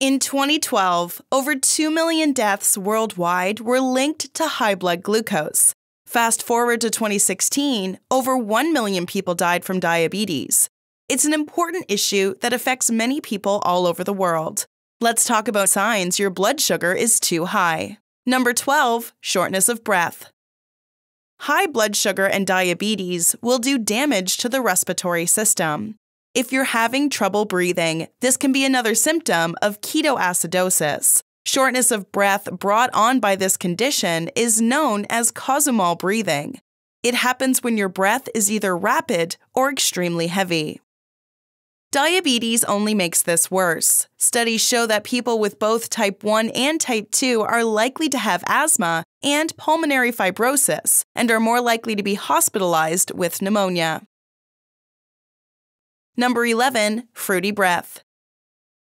In 2012, over 2 million deaths worldwide were linked to high blood glucose. Fast forward to 2016, over 1 million people died from diabetes. It's an important issue that affects many people all over the world. Let's talk about signs your blood sugar is too high. Number 12, shortness of breath. High blood sugar and diabetes will do damage to the respiratory system. If you're having trouble breathing, this can be another symptom of ketoacidosis. Shortness of breath brought on by this condition is known as Kussmaul breathing. It happens when your breath is either rapid or extremely heavy. Diabetes only makes this worse. Studies show that people with both type 1 and type 2 are likely to have asthma and pulmonary fibrosis and are more likely to be hospitalized with pneumonia. Number 11, fruity breath.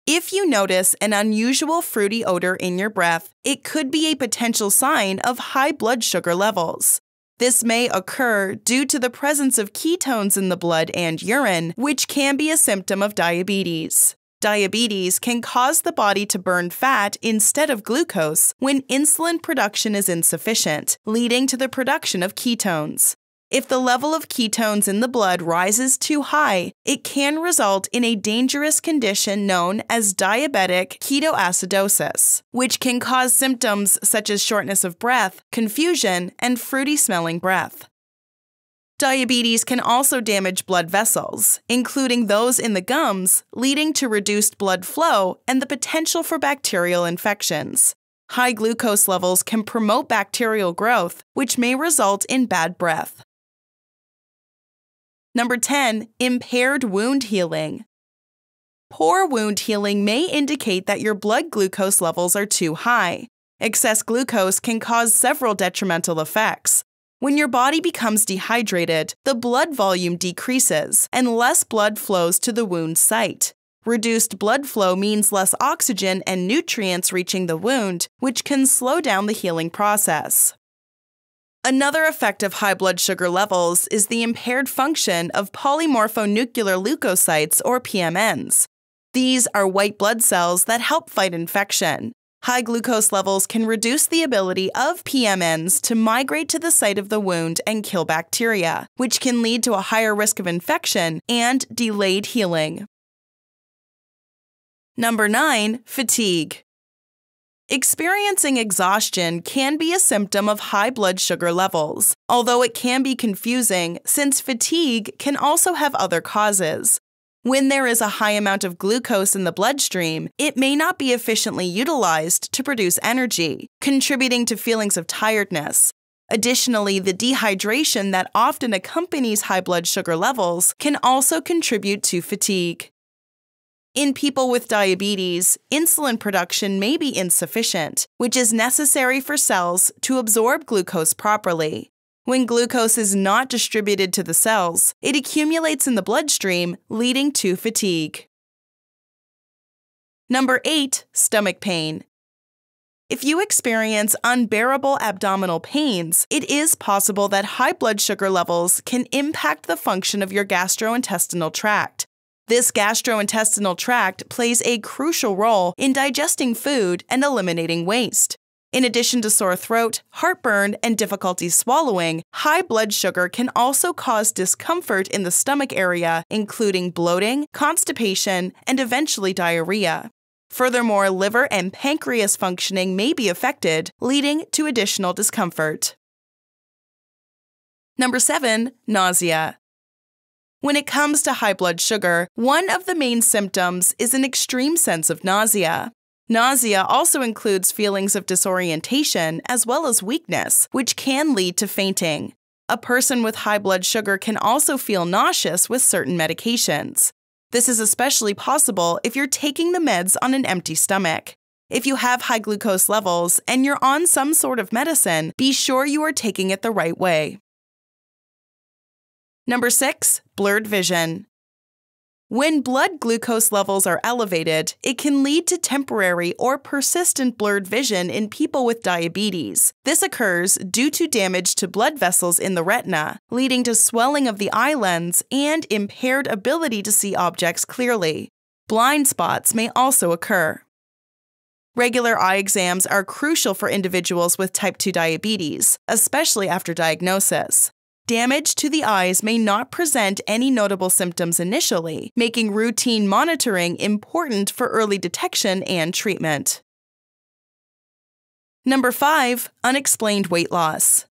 If you notice an unusual fruity odor in your breath, it could be a potential sign of high blood sugar levels. This may occur due to the presence of ketones in the blood and urine, which can be a symptom of diabetes. Diabetes can cause the body to burn fat instead of glucose when insulin production is insufficient, leading to the production of ketones. If the level of ketones in the blood rises too high, it can result in a dangerous condition known as diabetic ketoacidosis, which can cause symptoms such as shortness of breath, confusion, and fruity smelling breath. Diabetes can also damage blood vessels, including those in the gums, leading to reduced blood flow and the potential for bacterial infections. High glucose levels can promote bacterial growth, which may result in bad breath. Number 10, impaired wound healing. Poor wound healing may indicate that your blood glucose levels are too high. Excess glucose can cause several detrimental effects. When your body becomes dehydrated, the blood volume decreases and less blood flows to the wound site. Reduced blood flow means less oxygen and nutrients reaching the wound, which can slow down the healing process. Another effect of high blood sugar levels is the impaired function of polymorphonuclear leukocytes, or PMNs. These are white blood cells that help fight infection. High glucose levels can reduce the ability of PMNs to migrate to the site of the wound and kill bacteria, which can lead to a higher risk of infection and delayed healing. Number 9. Fatigue. Experiencing exhaustion can be a symptom of high blood sugar levels, although it can be confusing since fatigue can also have other causes. When there is a high amount of glucose in the bloodstream, it may not be efficiently utilized to produce energy, contributing to feelings of tiredness. Additionally, the dehydration that often accompanies high blood sugar levels can also contribute to fatigue. In people with diabetes, insulin production may be insufficient, which is necessary for cells to absorb glucose properly. When glucose is not distributed to the cells, it accumulates in the bloodstream, leading to fatigue. Number 8. Stomach pain. If you experience unbearable abdominal pains, it is possible that high blood sugar levels can impact the function of your gastrointestinal tract, this gastrointestinal tract plays a crucial role in digesting food and eliminating waste. In addition to sore throat, heartburn, and difficulty swallowing, high blood sugar can also cause discomfort in the stomach area, including bloating, constipation, and eventually diarrhea. Furthermore, liver and pancreas functioning may be affected, leading to additional discomfort. Number 7. Nausea. When it comes to high blood sugar, one of the main symptoms is an extreme sense of nausea. Nausea also includes feelings of disorientation as well as weakness, which can lead to fainting. A person with high blood sugar can also feel nauseous with certain medications. This is especially possible if you're taking the meds on an empty stomach. If you have high glucose levels and you're on some sort of medicine, be sure you are taking it the right way. Number 6. Blurred vision. When blood glucose levels are elevated, it can lead to temporary or persistent blurred vision in people with diabetes. This occurs due to damage to blood vessels in the retina, leading to swelling of the eye lens and impaired ability to see objects clearly. Blind spots may also occur. Regular eye exams are crucial for individuals with type 2 diabetes, especially after diagnosis. Damage to the eyes may not present any notable symptoms initially, making routine monitoring important for early detection and treatment. Number 5. Unexplained weight loss.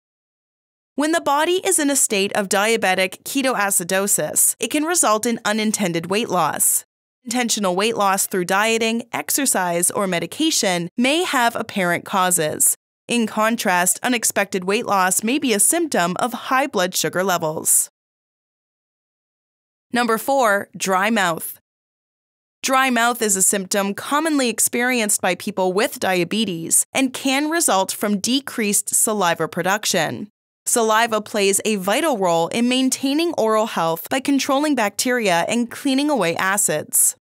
When the body is in a state of diabetic ketoacidosis, it can result in unintended weight loss. Intentional weight loss through dieting, exercise, or medication may have apparent causes. In contrast, unexpected weight loss may be a symptom of high blood sugar levels. Number 4. Dry mouth. Dry mouth is a symptom commonly experienced by people with diabetes and can result from decreased saliva production. Saliva plays a vital role in maintaining oral health by controlling bacteria and cleaning away acids.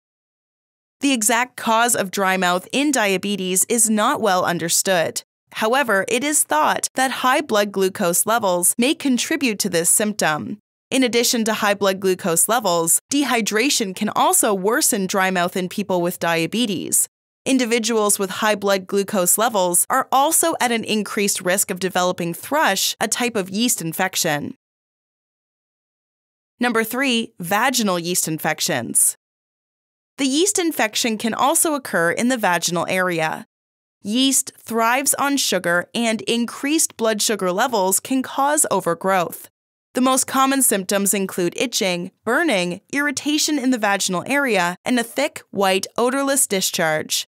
The exact cause of dry mouth in diabetes is not well understood. However, it is thought that high blood glucose levels may contribute to this symptom. In addition to high blood glucose levels, dehydration can also worsen dry mouth in people with diabetes, Individuals with high blood glucose levels are also at an increased risk of developing thrush, a type of yeast infection. Number 3. Vaginal yeast infections. The yeast infection can also occur in the vaginal area. Yeast thrives on sugar, and increased blood sugar levels can cause overgrowth. The most common symptoms include itching, burning, irritation in the vaginal area, and a thick, white, odorless discharge.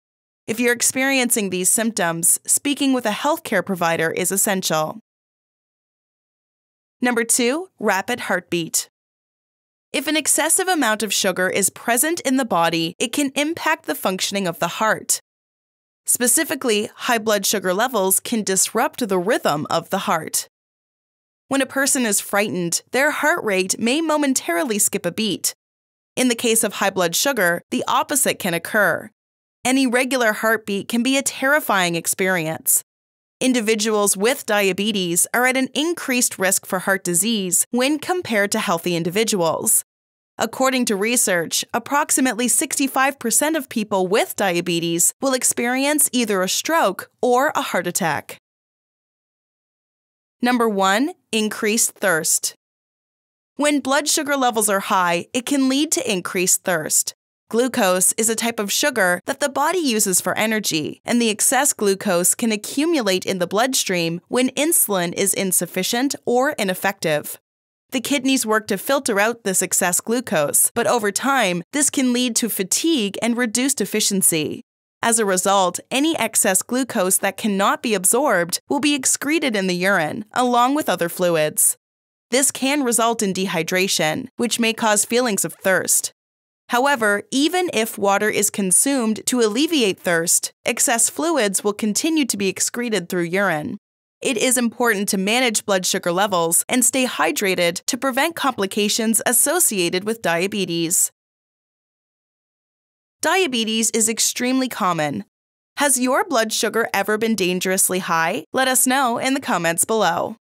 If you're experiencing these symptoms, speaking with a healthcare provider is essential. Number two, rapid heartbeat. If an excessive amount of sugar is present in the body, it can impact the functioning of the heart. Specifically, high blood sugar levels can disrupt the rhythm of the heart. When a person is frightened, their heart rate may momentarily skip a beat. In the case of high blood sugar, the opposite can occur. An irregular heartbeat can be a terrifying experience. Individuals with diabetes are at an increased risk for heart disease when compared to healthy individuals. According to research, approximately 65% of people with diabetes will experience either a stroke or a heart attack. Number 1. Increased thirst. When blood sugar levels are high, it can lead to increased thirst. Glucose is a type of sugar that the body uses for energy, and the excess glucose can accumulate in the bloodstream when insulin is insufficient or ineffective. The kidneys work to filter out this excess glucose, but over time, this can lead to fatigue and reduced efficiency. As a result, any excess glucose that cannot be absorbed will be excreted in the urine, along with other fluids. This can result in dehydration, which may cause feelings of thirst. However, even if water is consumed to alleviate thirst, excess fluids will continue to be excreted through urine. It is important to manage blood sugar levels and stay hydrated to prevent complications associated with diabetes. Diabetes is extremely common. Has your blood sugar ever been dangerously high? Let us know in the comments below.